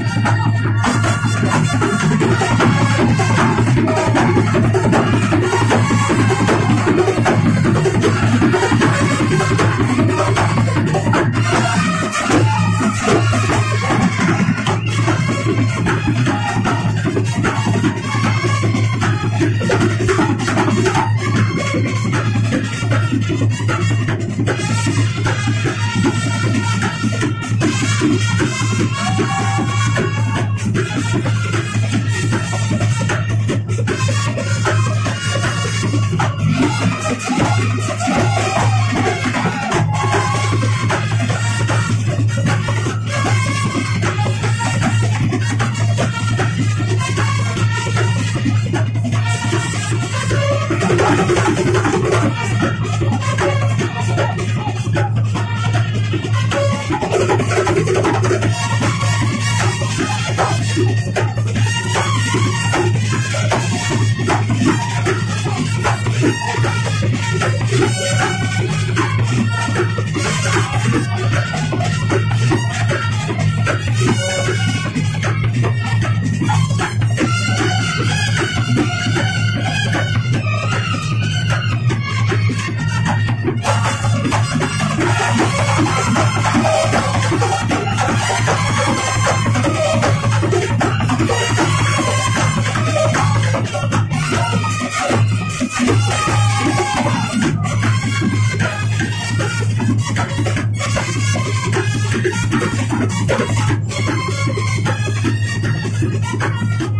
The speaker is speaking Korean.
Yeah. Thank Thank you.